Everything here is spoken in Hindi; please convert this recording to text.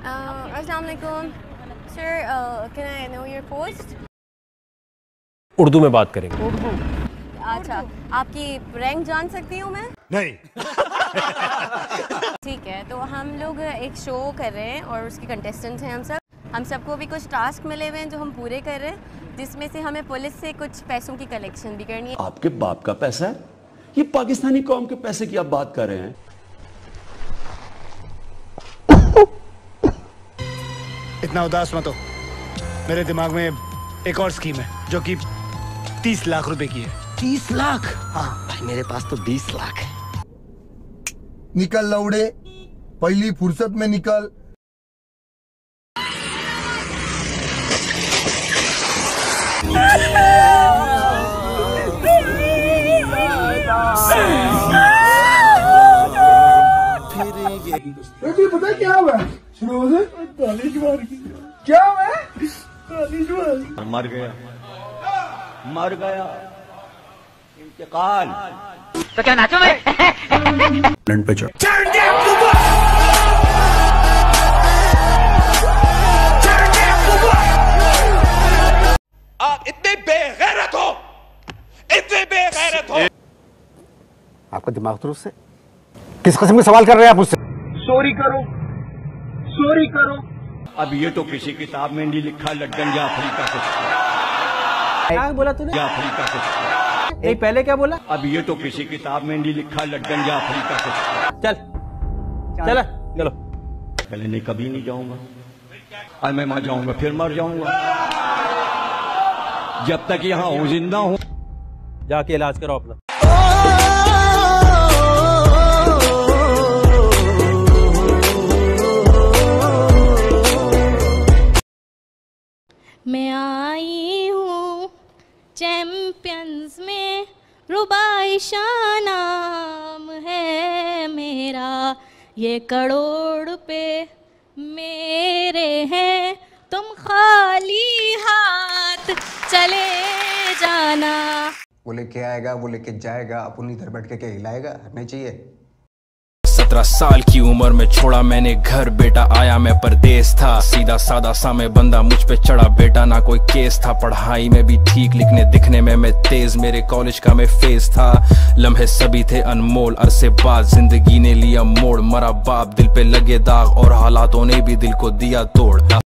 अस्सलाम वालेकुम sir can I know your post Urdu में बात करेंगे। अच्छा आपकी रैंक जान सकती हूँ मैं? नहीं। ठीक है तो हम लोग एक शो कर रहे हैं और उसके कंटेस्टेंट्स हैं हम सब। हम सबको भी कुछ टास्क मिले हुए हैं जो हम पूरे कर रहे हैं जिसमें से हमें पुलिस से कुछ पैसों की कलेक्शन भी करनी है। आपके बाप का पैसा है? ये पाकिस्तानी कौम के पैसे की आप बात कर रहे हैं? इतना उदास मत हो मेरे दिमाग में एक और स्कीम है जो कि तीस लाख रुपए की है। तीस लाख? हाँ। भाई मेरे पास तो बीस लाख है। निकल लौड़े पहली फुर्सत में निकल। तुझे पता क्या हुआ? रोज तालीश मार क्या हुआ तालीश मार मर गया। मर गया। इंतकाल। लंड पे चढ़ आप इतने बेगैरत हो! इतने बेगैरत हो! आपका दिमाग दुरुस्त है? किस किस्म के सवाल कर रहे हैं आप मुझसे? चोरी करो। चोरी करो। अब ये तो किसी किताब में नहीं लिखा लड्डन या अफ्रीका कुछ क्या बोला तूने? या अफ्रीका कुछ नहीं पहले क्या बोला? अब ये तो किसी किताब में नहीं लिखा लड्डन या अफ्रीका कुछ चल। चल। चलो। पहले नहीं कभी नहीं जाऊँगा। आज मैं मर जाऊँगा फिर मर जाऊँगा। जब तक यहाँ हूँ ज़िंदा हूँ। जाके इलाज करो अपना। चैंपियंस में रुबाइशा नाम है मेरा। ये करोड़ पे मेरे हैं। तुम खाली हाथ चले जाना। वो लेके आएगा, वो लेके जाएगा, अपनी इधर बैठ के हिलाएगा नहीं चाहिए। सत्रह साल की उम्र में छोड़ा मैंने घर, बेटा आया मैं परदेश था। सीधा साधा सा मैं बंदा, मुझ पे चढ़ा बेटा, ना कोई केस था। पढ़ाई में भी ठीक, लिखने, दिखने में मैं तेज। मेरे कॉलेज का मैं फेस था। लम्हे सभी थे अनमोल, अरसे बाद ज़िंदगी ने लिया मोड़। मरा बाप दिल पे लगे दाग और हालातों ने भी दिल को दिया तोड़।